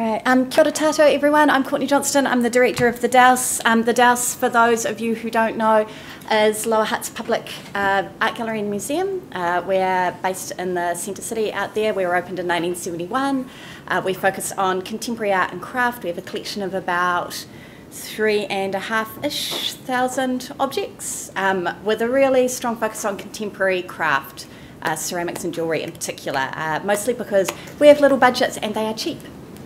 right. Um, kia ora tātou, everyone. I'm Courtney Johnston. I'm the director of the Dowse. Um, the Dowse, for those of you who don't know, is Lower Hutt's public uh, art gallery and museum. Uh, we're based in the centre city out there. We were opened in 1971. Uh, we focus on contemporary art and craft. We have a collection of about three and a half ish thousand objects um, with a really strong focus on contemporary craft. Uh, ceramics and jewellery in particular, uh, mostly because we have little budgets and they are cheap.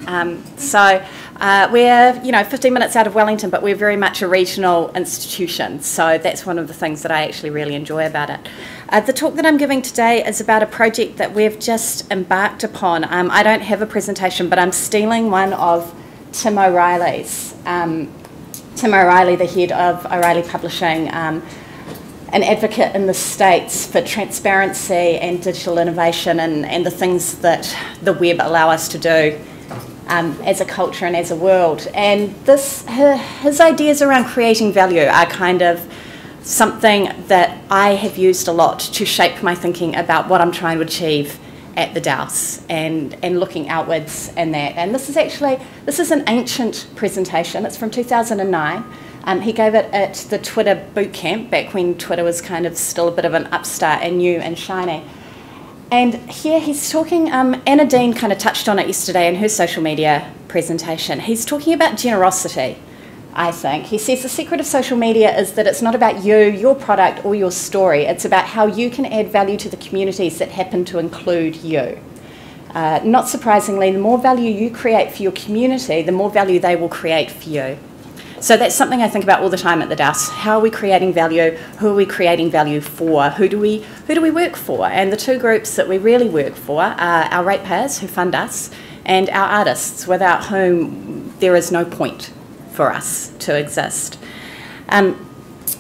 Um, so uh, we're, you know, 15 minutes out of Wellington, but we're very much a regional institution. So that's one of the things that I actually really enjoy about it. Uh, the talk that I'm giving today is about a project that we've just embarked upon. Um, I don't have a presentation, but I'm stealing one of Tim O'Reilly's. Um, Tim O'Reilly, the head of O'Reilly Publishing, um, an advocate in the States for transparency and digital innovation and, and the things that the web allow us to do um, as a culture and as a world. And this, his ideas around creating value are kind of something that I have used a lot to shape my thinking about what I'm trying to achieve at the Dowse and, and looking outwards and that. And this is actually, this is an ancient presentation. It's from 2009. Um, he gave it at the Twitter boot camp back when Twitter was kind of still a bit of an upstart and new and shiny. And here he's talking, um, Anna Dean kind of touched on it yesterday in her social media presentation. He's talking about generosity, I think. He says the secret of social media is that it's not about you, your product, or your story. It's about how you can add value to the communities that happen to include you. Uh, not surprisingly, the more value you create for your community, the more value they will create for you. So that's something I think about all the time at the Dowse. How are we creating value? Who are we creating value for? Who do we who do we work for? And the two groups that we really work for are our ratepayers who fund us and our artists, without whom there is no point for us to exist. Um,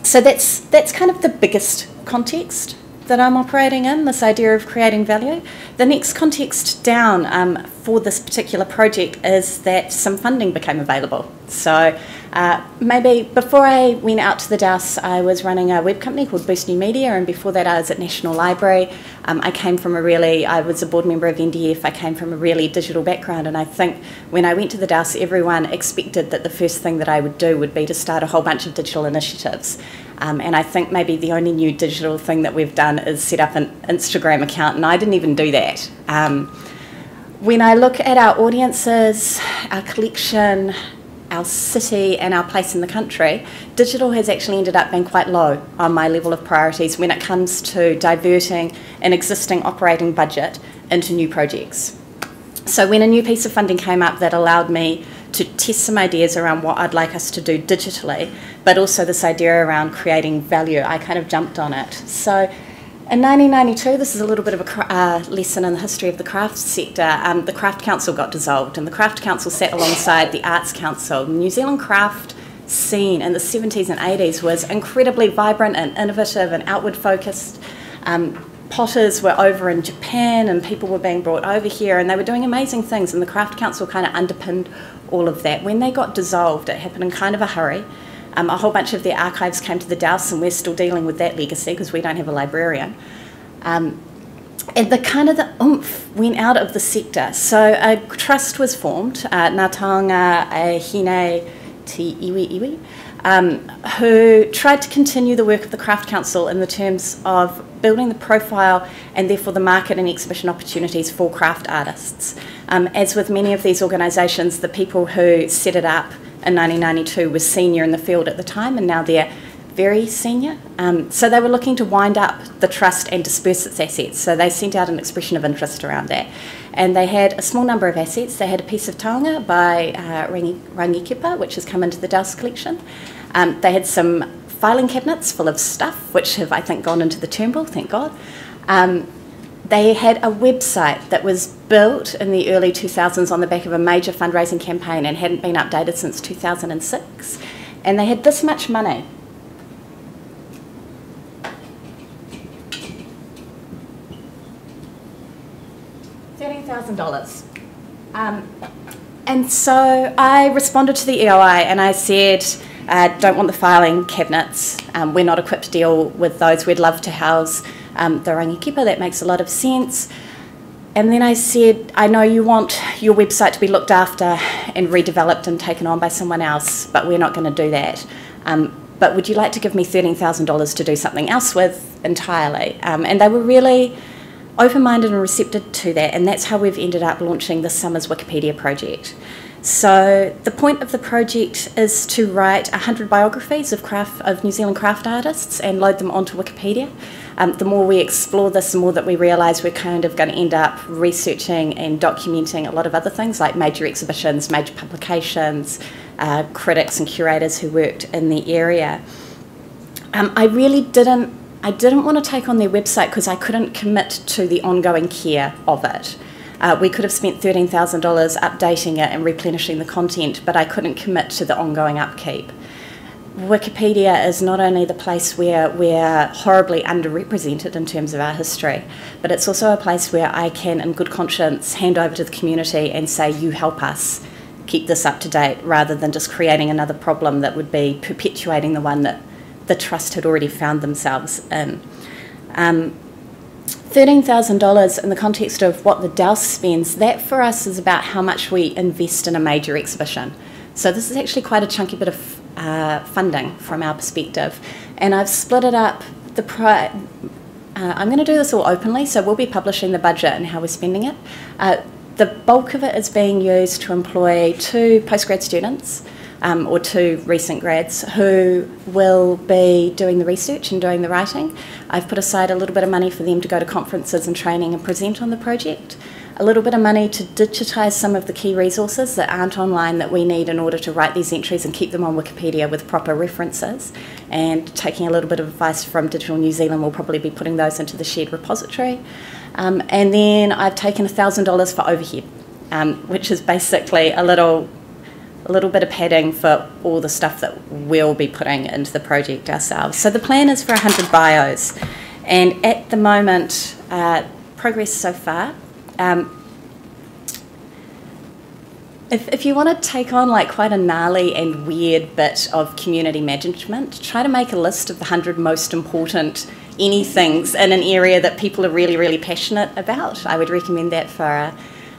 so that's that's kind of the biggest context that I'm operating in, this idea of creating value. The next context down um, for this particular project is that some funding became available. So uh, maybe before I went out to the Dowse, I was running a web company called Boost New Media, and before that, I was at National Library. Um, I came from a really, I was a board member of NDF, I came from a really digital background, and I think when I went to the Dowse, everyone expected that the first thing that I would do would be to start a whole bunch of digital initiatives. Um, and I think maybe the only new digital thing that we've done is set up an Instagram account, and I didn't even do that. Um, when I look at our audiences, our collection, our city and our place in the country, digital has actually ended up being quite low on my level of priorities when it comes to diverting an existing operating budget into new projects. So when a new piece of funding came up that allowed me to test some ideas around what I'd like us to do digitally, but also this idea around creating value, I kind of jumped on it. So in 1992, this is a little bit of a uh, lesson in the history of the craft sector. Um, the Craft Council got dissolved, and the Craft Council sat alongside the Arts Council. New Zealand craft scene in the 70s and 80s was incredibly vibrant and innovative and outward focused. Um, potters were over in Japan, and people were being brought over here, and they were doing amazing things, and the Craft Council kind of underpinned all of that. When they got dissolved, it happened in kind of a hurry. Um, a whole bunch of their archives came to the Dowse, and we're still dealing with that legacy because we don't have a librarian. Um, and the kind of the oomph went out of the sector. So a trust was formed, uh, Ngā Taonga Hine Te Iwi Iwi, um, who tried to continue the work of the Craft Council in the terms of building the profile and therefore the market and exhibition opportunities for craft artists. Um, as with many of these organisations, the people who set it up in 1992 was senior in the field at the time, and now they're very senior. Um, so they were looking to wind up the trust and disperse its assets. So they sent out an expression of interest around that. And they had a small number of assets. They had a piece of taonga by uh, Rangi, Rangikipa, which has come into the Dowse collection. Um, they had some filing cabinets full of stuff, which have, I think, gone into the Turnbull, thank God. Um, they had a website that was built in the early 2000s on the back of a major fundraising campaign and hadn't been updated since 2006. And they had this much money. $13,000. Um, and so I responded to the EOI and I said, uh, don't want the filing cabinets. Um, we're not equipped to deal with those. We'd love to house um, the Rangi Kipa, that makes a lot of sense. and then I said, I know you want your website to be looked after and redeveloped and taken on by someone else, but we're not going to do that. Um, but would you like to give me $13,000 to do something else with entirely? Um, and they were really open minded and receptive to that, and that's how we've ended up launching this summer's Wikipedia project. So the point of the project is to write 100 biographies of craft of New Zealand craft artists and load them onto Wikipedia. Um, the more we explore this, the more that we realise we're kind of going to end up researching and documenting a lot of other things like major exhibitions, major publications, uh, critics and curators who worked in the area. Um, I really didn't. I didn't want to take on their website because I couldn't commit to the ongoing care of it. Uh, we could have spent $13,000 updating it and replenishing the content, but I couldn't commit to the ongoing upkeep. Wikipedia is not only the place where we're horribly underrepresented in terms of our history, but it's also a place where I can, in good conscience, hand over to the community and say, You help us keep this up to date, rather than just creating another problem that would be perpetuating the one that the trust had already found themselves in. Um, $13,000 in the context of what the Dowse spends, that for us is about how much we invest in a major exhibition. So this is actually quite a chunky bit of uh, funding from our perspective. And I've split it up. The pri- uh, I'm going to do this all openly, so we'll be publishing the budget and how we're spending it. Uh, the bulk of it is being used to employ two postgrad students um, or two recent grads who will be doing the research and doing the writing. I've put aside a little bit of money for them to go to conferences and training and present on the project. A little bit of money to digitise some of the key resources that aren't online that we need in order to write these entries and keep them on Wikipedia with proper references. And taking a little bit of advice from Digital New Zealand, we'll probably be putting those into the shared repository. Um, and then I've taken $1,000 for overhead, um, which is basically a little a little bit of padding for all the stuff that we'll be putting into the project ourselves. So the plan is for 100 bios, and at the moment, uh, progress so far. Um, if, if you want to take on like quite a gnarly and weird bit of community management, try to make a list of the 100 most important anythings in an area that people are really, really passionate about. I would recommend that for a,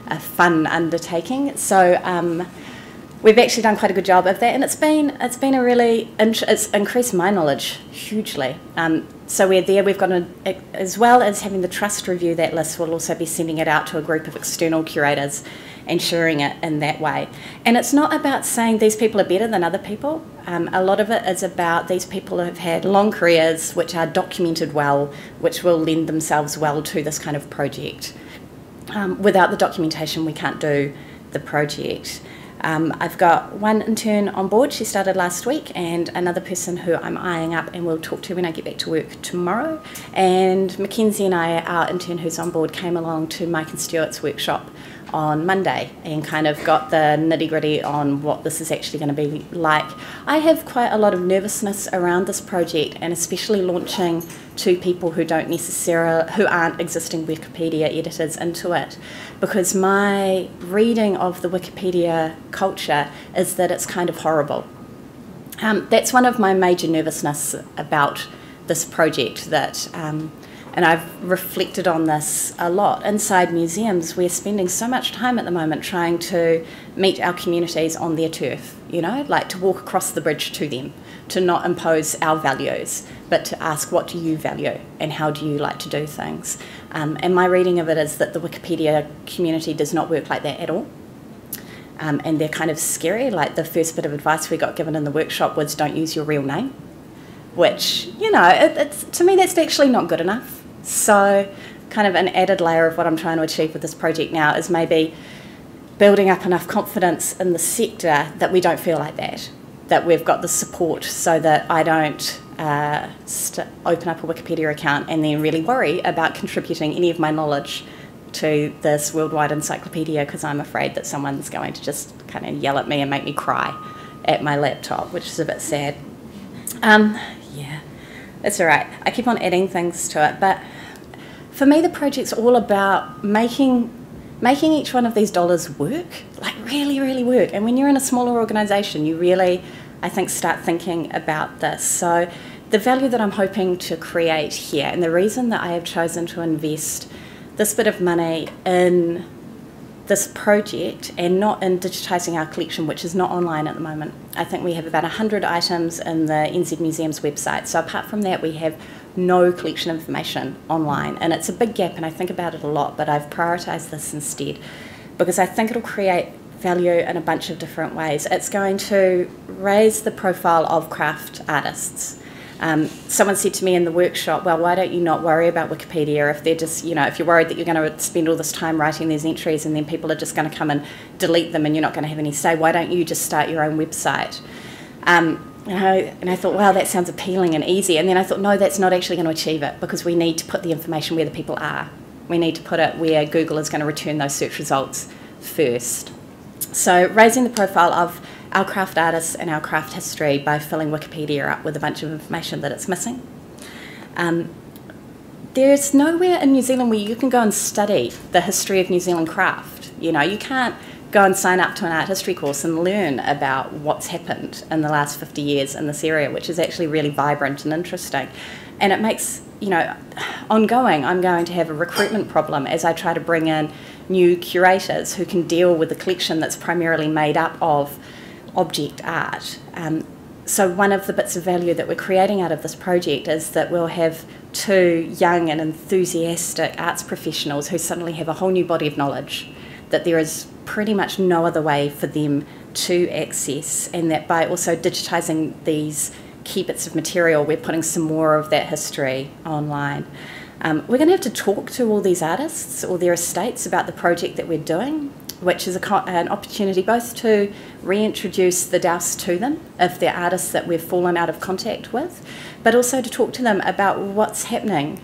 a fun undertaking. So, um, we've actually done quite a good job of that, and it's been it's been a really it's increased my knowledge hugely. Um, so we're there. We've got a, as well as having the trust review that list. We'll also be sending it out to a group of external curators and sharing it in that way. And it's not about saying these people are better than other people. Um, a lot of it is about these people have had long careers, which are documented well, which will lend themselves well to this kind of project. Um, without the documentation, we can't do the project. Um, I've got one intern on board, she started last week, and another person who I'm eyeing up and will talk to when I get back to work tomorrow. And Mackenzie and I, our intern who's on board, came along to Mike and Stuart's workshop on Monday and kind of got the nitty gritty on what this is actually going to be like. I have quite a lot of nervousness around this project and especially launching two people who don't necessarily who aren't existing Wikipedia editors into it because my reading of the Wikipedia culture is that it's kind of horrible. Um, that's one of my major nervousness about this project that um, and I've reflected on this a lot. Inside museums, we're spending so much time at the moment trying to meet our communities on their turf, you know, like to walk across the bridge to them, to not impose our values, but to ask what do you value and how do you like to do things. Um, and my reading of it is that the Wikipedia community does not work like that at all. Um, and they're kind of scary. Like the first bit of advice we got given in the workshop was don't use your real name, which, you know, it, it's, to me that's actually not good enough. So, kind of an added layer of what I'm trying to achieve with this project now is maybe building up enough confidence in the sector that we don't feel like that, that we've got the support so that I don't uh, open up a Wikipedia account and then really worry about contributing any of my knowledge to this worldwide encyclopedia because I'm afraid that someone's going to just kind of yell at me and make me cry at my laptop, which is a bit sad. Um, yeah, it's all right. I keep on adding things to it, but for me, the project's all about making making each one of these dollars work, like really, really work. And when you're in a smaller organisation, you really, I think, start thinking about this. So, the value that I'm hoping to create here, and the reason that I have chosen to invest this bit of money in this project and not in digitising our collection, which is not online at the moment. I think we have about 100 items in the NZ Museum's website. So apart from that, we have no collection information online. And it's a big gap, and I think about it a lot, but I've prioritised this instead because I think it'll create value in a bunch of different ways. It's going to raise the profile of craft artists. Um, someone said to me in the workshop, well, why don't you not worry about Wikipedia if they're just, you know, if you're worried that you're going to spend all this time writing these entries and then people are just going to come and delete them and you're not going to have any say, why don't you just start your own website? Um, and I, and I thought, wow, that sounds appealing and easy. And then I thought, no, that's not actually going to achieve it because we need to put the information where the people are. We need to put it where Google is going to return those search results first. So raising the profile of our craft artists and our craft history by filling Wikipedia up with a bunch of information that it's missing. Um, there's nowhere in New Zealand where you can go and study the history of New Zealand craft. You know, you can't go and sign up to an art history course and learn about what's happened in the last 50 years in this area, which is actually really vibrant and interesting. And it makes, you know, ongoing, I'm going to have a recruitment problem as I try to bring in new curators who can deal with a collection that's primarily made up of object art. Um, so one of the bits of value that we're creating out of this project is that we'll have two young and enthusiastic arts professionals who suddenly have a whole new body of knowledge that there is pretty much no other way for them to access and that by also digitising these key bits of material we're putting some more of that history online. Um, we're going to have to talk to all these artists or their estates about the project that we're doing which is a, an opportunity both to reintroduce the Dowse to them if they're artists that we've fallen out of contact with, but also to talk to them about what's happening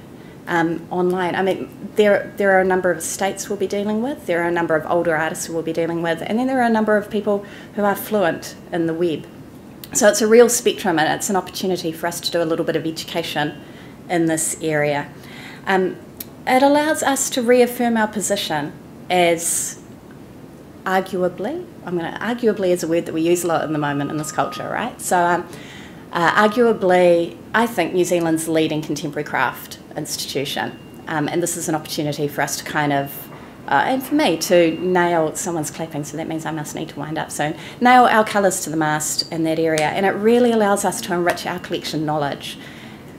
um, online. I mean, there there are a number of estates we'll be dealing with. There are a number of older artists we'll be dealing with, and then there are a number of people who are fluent in the web. So it's a real spectrum, and it's an opportunity for us to do a little bit of education in this area. Um, it allows us to reaffirm our position as arguably, I'm going to arguably is a word that we use a lot in the moment in this culture, right? So, um, uh, arguably, I think New Zealand's leading contemporary craft institution, um, and this is an opportunity for us to kind of. Uh, and for me to nail someone's clapping, so that means I must need to wind up soon. Nail our colours to the mast in that area, and it really allows us to enrich our collection knowledge.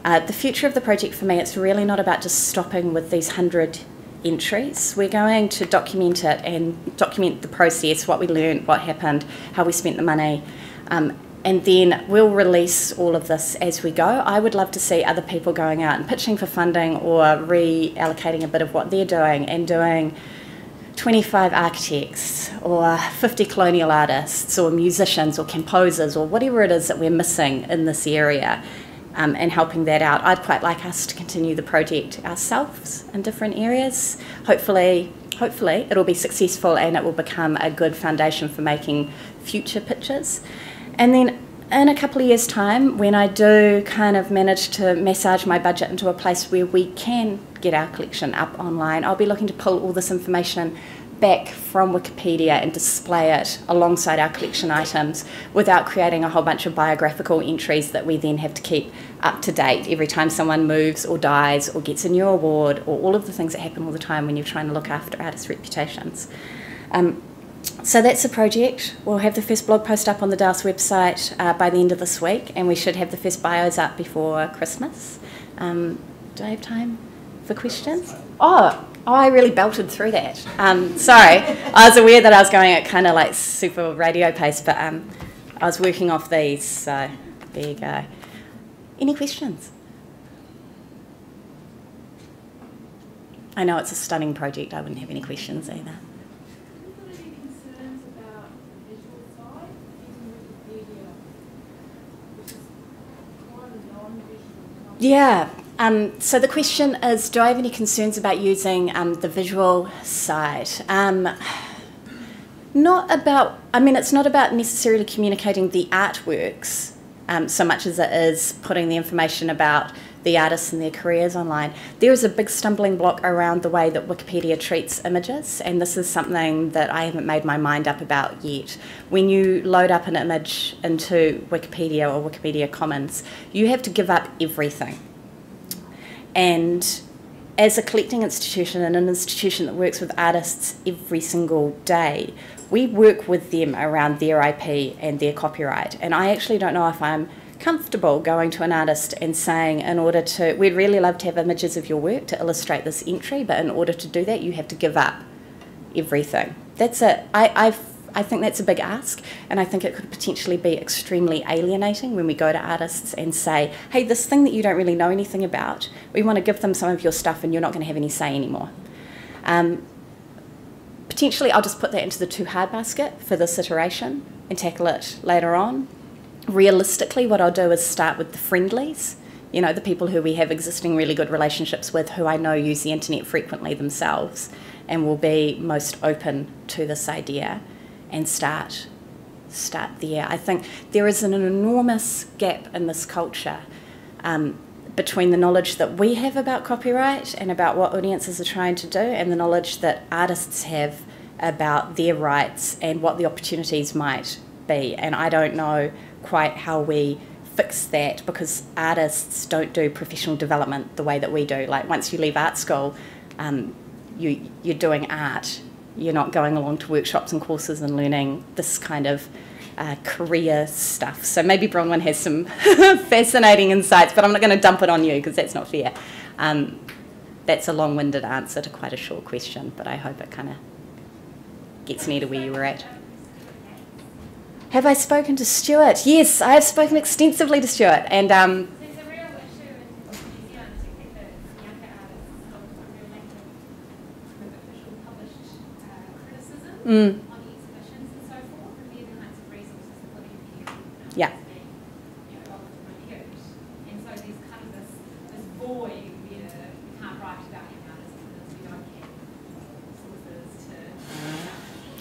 Uh, the future of the project for me, it's really not about just stopping with these hundred entries. We're going to document it and document the process, what we learned, what happened, how we spent the money. Um, and then we'll release all of this as we go. I would love to see other people going out and pitching for funding or reallocating a bit of what they're doing and doing 25 architects or 50 colonial artists or musicians or composers or whatever it is that we're missing in this area um, and helping that out. I'd quite like us to continue the project ourselves in different areas. Hopefully, hopefully it'll be successful and it will become a good foundation for making future pitches. And then in a couple of years' time, when I do kind of manage to massage my budget into a place where we can get our collection up online, I'll be looking to pull all this information back from Wikipedia and display it alongside our collection items without creating a whole bunch of biographical entries that we then have to keep up to date every time someone moves or dies or gets a new award or all of the things that happen all the time when you're trying to look after artists' reputations. Um, so that's the project. We'll have the first blog post up on the Dowse website uh, by the end of this week, and we should have the first bios up before Christmas. Um, do I have time for questions? Oh, Oh, I really belted through that. Um, sorry, I was aware that I was going at kind of like super radio pace, but um, I was working off these, so there you go. Any questions? I know it's a stunning project, I wouldn't have any questions either. Yeah, um, so the question is, do I have any concerns about using um, the visual side? Um, not about, I mean, it's not about necessarily communicating the artworks um, so much as it is putting the information about the artists and their careers online. There is a big stumbling block around the way that Wikipedia treats images, and this is something that I haven't made my mind up about yet. When you load up an image into Wikipedia or Wikipedia Commons, you have to give up everything and as a collecting institution and an institution that works with artists every single day, we work with them around their IP and their copyright. And I actually don't know if I'm comfortable going to an artist and saying, in order to, we'd really love to have images of your work to illustrate this entry, but in order to do that, you have to give up everything. That's it. I, I've, I think that's a big ask, and I think it could potentially be extremely alienating when we go to artists and say, hey, this thing that you don't really know anything about, we want to give them some of your stuff and you're not going to have any say anymore. Um, potentially, I'll just put that into the too hard basket for this iteration and tackle it later on realistically, what I'll do is start with the friendlies, you know, the people who we have existing really good relationships with, who I know use the internet frequently themselves and will be most open to this idea and start start there. I think there is an enormous gap in this culture um, between the knowledge that we have about copyright and about what audiences are trying to do and the knowledge that artists have about their rights and what the opportunities might be. And I don't know quite how we fix that because artists don't do professional development the way that we do. Like once you leave art school, um, you you're doing art. You're not going along to workshops and courses and learning this kind of uh, career stuff. So maybe Bronwyn has some fascinating insights, but I'm not going to dump it on you because that's not fair. Um, that's a long-winded answer to quite a short question, but I hope it kind of gets me to where you were at. Have I spoken to Stuart? Yes, I have spoken extensively to Stuart, and um, Mm. Yeah.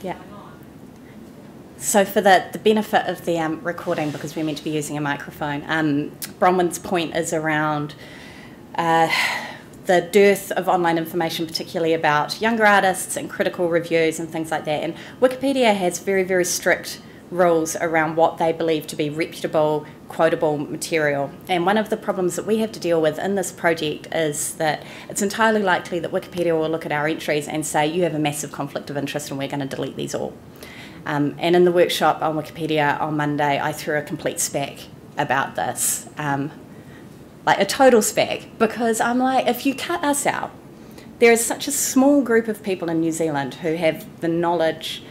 Yeah. So for the, the benefit of the um, recording, because we're meant to be using a microphone, um, Bronwyn's point is around uh, the dearth of online information, particularly about younger artists and critical reviews and things like that. And Wikipedia has very, very strict rules around what they believe to be reputable, quotable material. And one of the problems that we have to deal with in this project is that it's entirely likely that Wikipedia will look at our entries and say, you have a massive conflict of interest and we're going to delete these all. Um, and in the workshop on Wikipedia on Monday, I threw a complete spec about this, um, like a total spec, because I'm like, if you cut us out, there is such a small group of people in New Zealand who have the knowledge,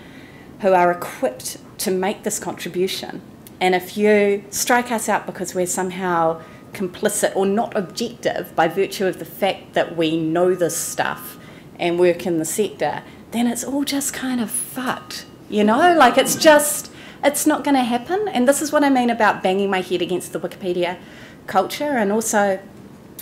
who are equipped to make this contribution. And if you strike us out because we're somehow complicit or not objective by virtue of the fact that we know this stuff and work in the sector, then it's all just kind of fucked. You know, like it's just, it's not going to happen. And this is what I mean about banging my head against the Wikipedia culture. And also,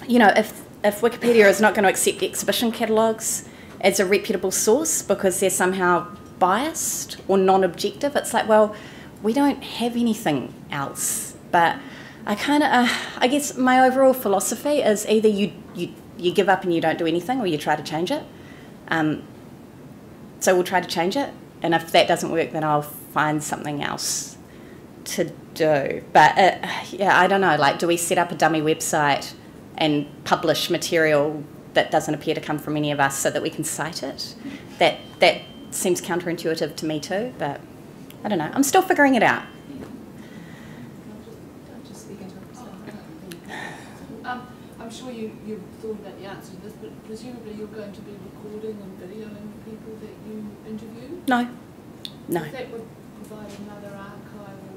you know, if, if Wikipedia is not going to accept exhibition catalogues as a reputable source because they're somehow biased or non objective, it's like, well, we don't have anything else. But I kind of, uh, I guess my overall philosophy is either you, you, you give up and you don't do anything or you try to change it. Um, so we'll try to change it and if that doesn't work, then I'll find something else to do. But uh, yeah, I don't know. Like, do we set up a dummy website and publish material that doesn't appear to come from any of us so that we can cite it? That that seems counterintuitive to me too. But I don't know. I'm still figuring it out. Um, I'm sure you, you've thought about the answer to this, but presumably you're going to be recording and videoing people that you interview? No. No. That would provide another archive of more stuff?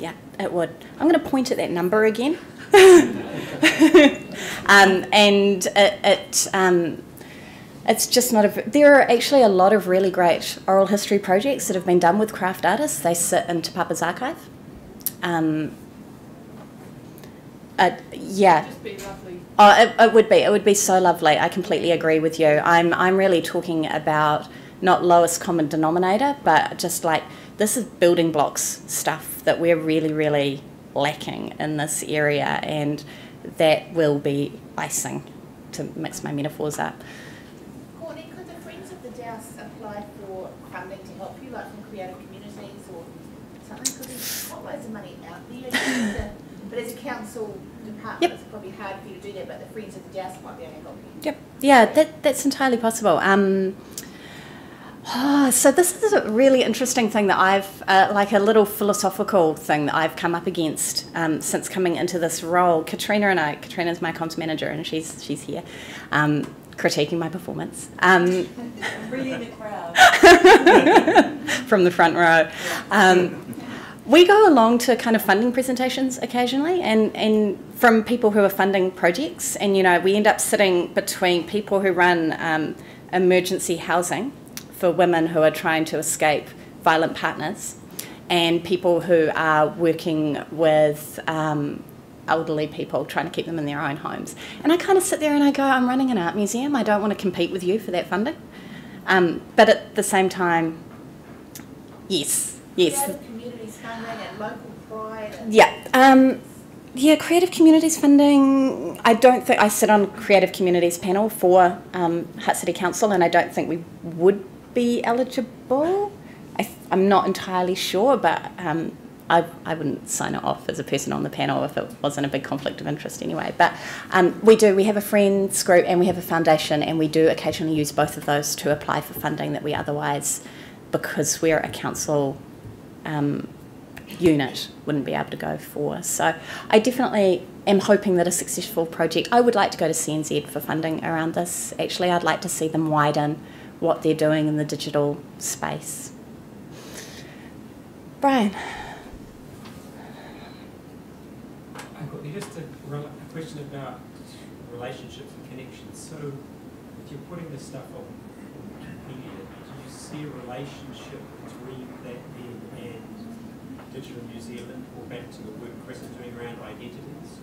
Yeah, it would. I'm going to point at that number again. um, and it, it um, it's just not a. There are actually a lot of really great oral history projects that have been done with craft artists. They sit in Te Papa's archive. Um, uh, yeah. Just be lovely. Oh, it, it would be. It would be so lovely. I completely agree with you. I'm I'm really talking about not lowest common denominator, but just like this is building blocks stuff that we're really really lacking in this area, and that will be icing to mix my metaphors up. Courtney, could the Friends of the Dowse apply for funding to help you, like from creative communities or something? Because there's not loads of money out there. But as a council department, Yep. it's probably hard for you to do that, but the Friends of the Dowse might be able to help you. Yep. Yeah, that, that's entirely possible. Um, oh, so this is a really interesting thing that I've, uh, like a little philosophical thing that I've come up against um, since coming into this role. Katrina and I, Katrina's my comms manager, and she's she's here, um, critiquing my performance. Um, Really in the crowd. from the front row. Um, we go along to kind of funding presentations occasionally, and, and from people who are funding projects, and you know we end up sitting between people who run um, emergency housing for women who are trying to escape violent partners, and people who are working with um, elderly people trying to keep them in their own homes. And I kind of sit there and I go, I'm running an art museum. I don't want to compete with you for that funding. Um, but at the same time, yes, yes, Creative communities funding and local pride and. yeah. Um, yeah, creative communities funding. I don't think I sit on creative communities panel for um, Hutt City Council, and I don't think we would be eligible. I, I'm not entirely sure, but um, I, I wouldn't sign it off as a person on the panel if it wasn't a big conflict of interest anyway. But um, we do. We have a friends group and we have a foundation, and we do occasionally use both of those to apply for funding that we otherwise, because we're a council. Um, unit wouldn't be able to go for. So I definitely am hoping that a successful project. I would like to go to CNZ for funding around this. Actually, I'd like to see them widen what they're doing in the digital space. Brian. Hi, Courtney, just a, a question about relationships and connections. So, if you're putting this stuff on Wikipedia, do you see a relationship between that then and Digital New Zealand or back to the work Chris is doing around identities?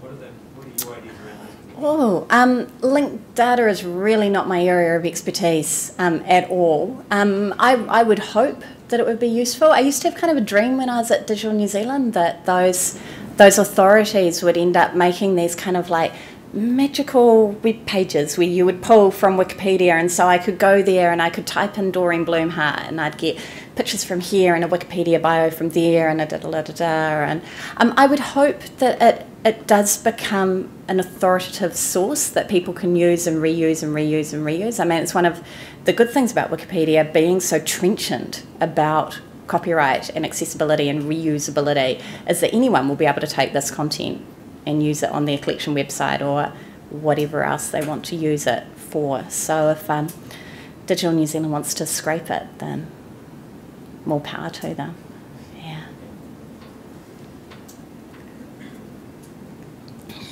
What are the, what are your ideas around? Oh, um, linked data is really not my area of expertise um, at all. Um, I, I would hope that it would be useful. I used to have kind of a dream when I was at Digital New Zealand that those those authorities would end up making these kind of like magical web pages where you would pull from Wikipedia, and so I could go there and I could type in Doreen Blumhardt, and I'd get pictures from here and a Wikipedia bio from there, and da da da da da. And um, I would hope that it it does become an authoritative source that people can use and reuse and reuse and reuse. I mean, it's one of the good things about Wikipedia being so trenchant about copyright and accessibility and reusability is that anyone will be able to take this content and use it on their collection website or whatever else they want to use it for. So if um, Digital New Zealand wants to scrape it, then more power to them. Yeah.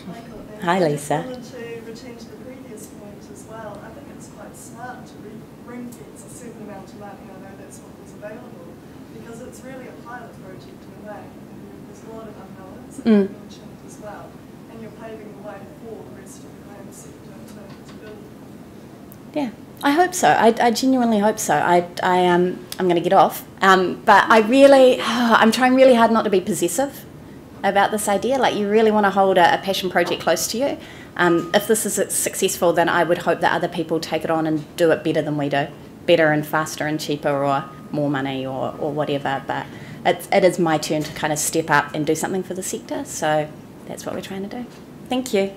Michael, Hi, I Lisa. just wanted to return to the previous point as well. I think it's quite smart to re- ring fence a certain amount of money. I know that's what was available because it's really a pilot project in a way. There's a lot of that Mm. as well, and you're paving the way for the rest of the home sector to, to build. Yeah, I hope so. I, I genuinely hope so. I, I um, I'm going to get off. Um, but I really, I'm trying really hard not to be possessive about this idea. Like, you really want to hold a, a passion project close to you. Um, if this is successful, then I would hope that other people take it on and do it better than we do, better and faster and cheaper or more money or, or whatever. But it's, it is my turn to kind of step up and do something for the sector. So that's what we're trying to do. Thank you.